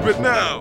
stupid now.